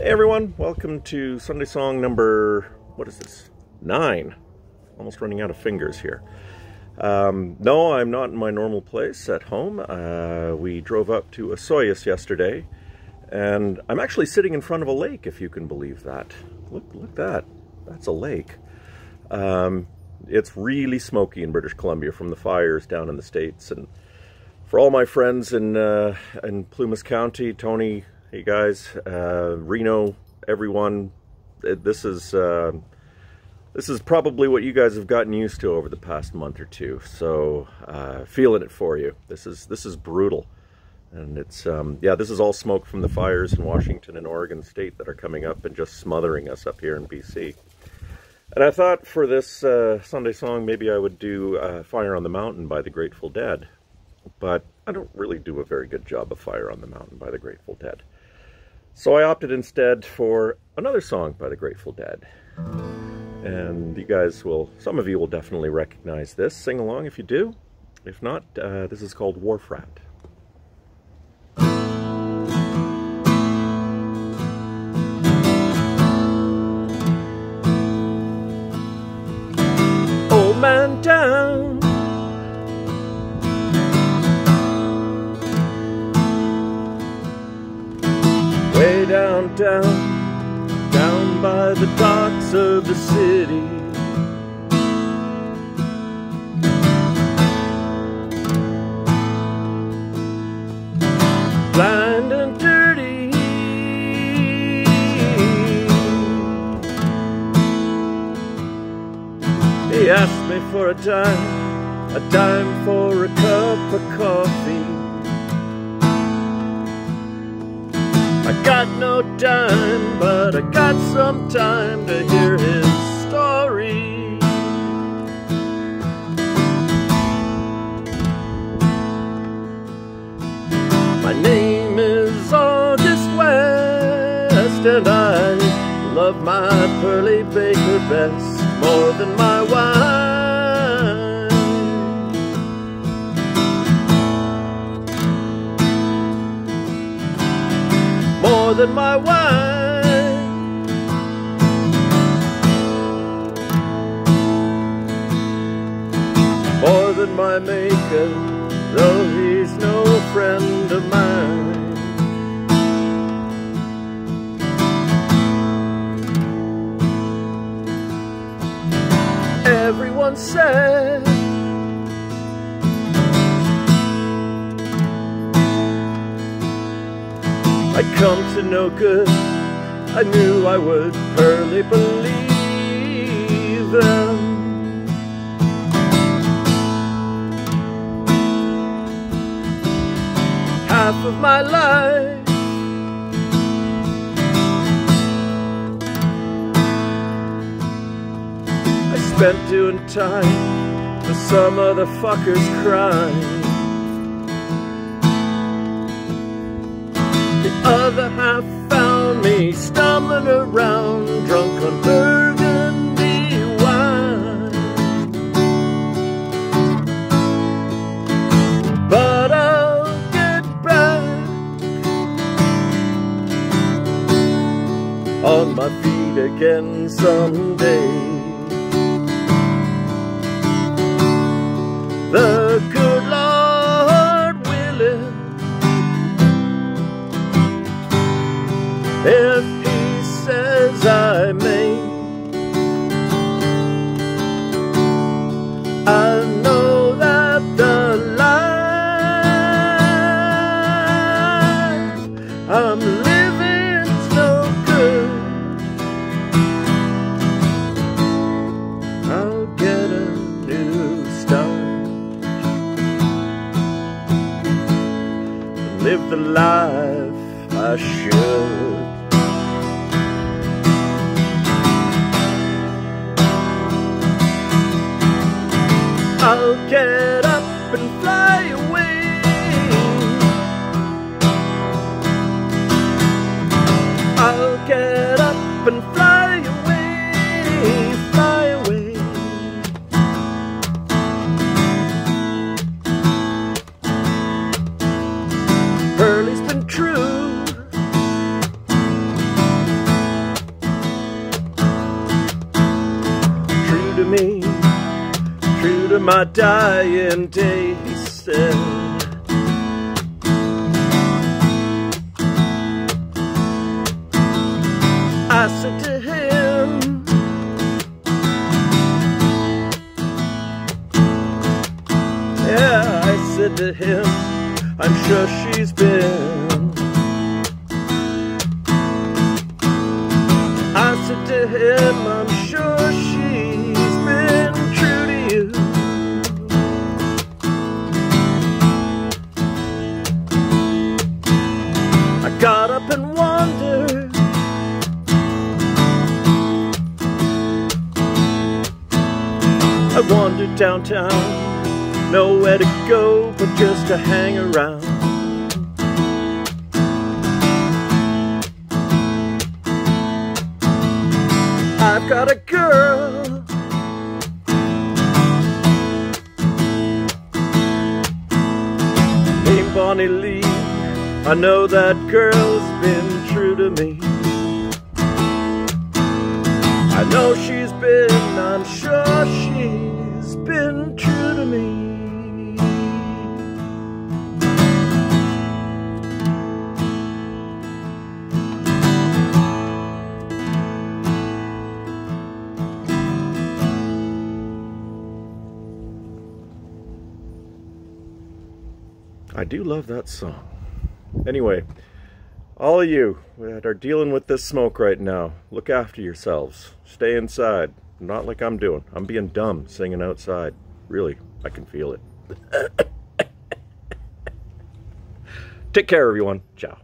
Hey everyone, welcome to Sunday Song number, what is this? Nine. Almost running out of fingers here. Um, no, I'm not in my normal place at home. Uh, we drove up to Osoyoos yesterday, and I'm actually sitting in front of a lake, if you can believe that. Look, look that. That's a lake. Um, it's really smoky in British Columbia from the fires down in the States, and for all my friends in, uh, in Plumas County, Tony, Hey guys, uh, Reno, everyone, this is uh, this is probably what you guys have gotten used to over the past month or two. So uh, feeling it for you. This is this is brutal, and it's um, yeah, this is all smoke from the fires in Washington and Oregon State that are coming up and just smothering us up here in BC. And I thought for this uh, Sunday song, maybe I would do uh, "Fire on the Mountain" by the Grateful Dead, but I don't really do a very good job of "Fire on the Mountain" by the Grateful Dead. So I opted instead for another song by the Grateful Dead. And you guys will, some of you will definitely recognize this. Sing along if you do. If not, uh, this is called Wharf Rat. Old man down downtown, down by the docks of the city. Blind and dirty. He asked me for a dime, a dime for a cup of coffee. Got no dime, but I got some time to hear his story. My name is August West, and I love my Pearly Baker best more than my more than my wine. More than my maker, though he's no friend of mine. Everyone said I'd come to no good. I knew I would Pearly believe them. Half of my life I spent doing time for some other fucker's crime. Other half found me stumbling around drunk on burgundy wine. But I'll get back on my feet again someday. The good the life I should. I'll get my dying day, he said. I said to him, Yeah, I said to him, I'm sure she's been. Downtown, nowhere to go but just to hang around. I've got a girl. Named Bonnie Lee. I know that girl's been true to me. I know she's been, I'm sure been true to me. I do love that song. Anyway, all of you that are dealing with this smoke right now, look after yourselves. Stay inside. Not like I'm doing. I'm being dumb singing outside. Really, I can feel it. Take care, everyone. Ciao.